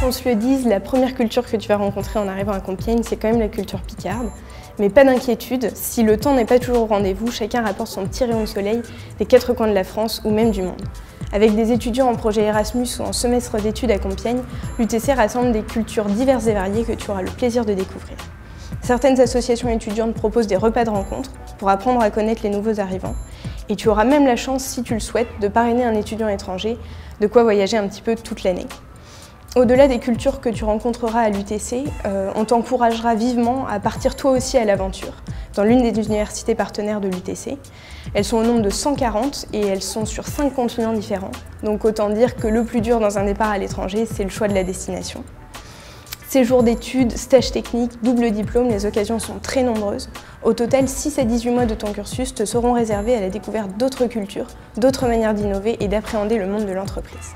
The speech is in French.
qu'on se le dise, la première culture que tu vas rencontrer en arrivant à Compiègne, c'est quand même la culture picarde. Mais pas d'inquiétude, si le temps n'est pas toujours au rendez-vous, chacun rapporte son petit rayon de soleil des quatre coins de la France ou même du monde. Avec des étudiants en projet Erasmus ou en semestre d'études à Compiègne, l'UTC rassemble des cultures diverses et variées que tu auras le plaisir de découvrir. Certaines associations étudiantes proposent des repas de rencontre pour apprendre à connaître les nouveaux arrivants. Et tu auras même la chance, si tu le souhaites, de parrainer un étudiant étranger, de quoi voyager un petit peu toute l'année. Au-delà des cultures que tu rencontreras à l'UTC, euh, on t'encouragera vivement à partir toi aussi à l'aventure dans l'une des universités partenaires de l'UTC. Elles sont au nombre de 140 et elles sont sur 5 continents différents. Donc autant dire que le plus dur dans un départ à l'étranger, c'est le choix de la destination. Séjour d'études, stages techniques, double diplôme, les occasions sont très nombreuses. Au total, 6 à 18 mois de ton cursus te seront réservés à la découverte d'autres cultures, d'autres manières d'innover et d'appréhender le monde de l'entreprise.